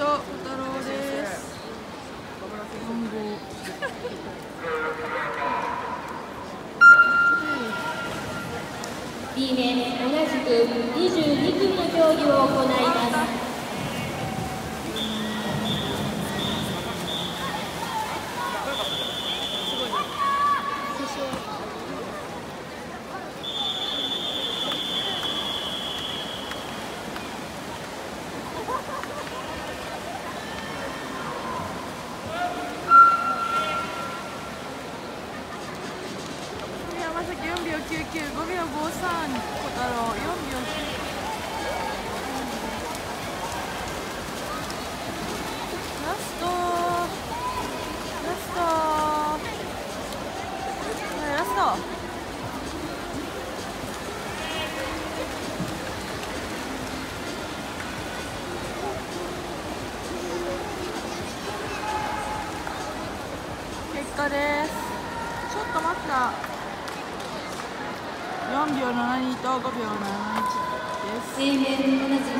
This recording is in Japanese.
と小太郎です4号 B 面同じく22組の競技を行います。崎4秒99、5秒53、小太郎4秒9。ラストラストラスト結果ですちょっと待った4秒72と5秒71です。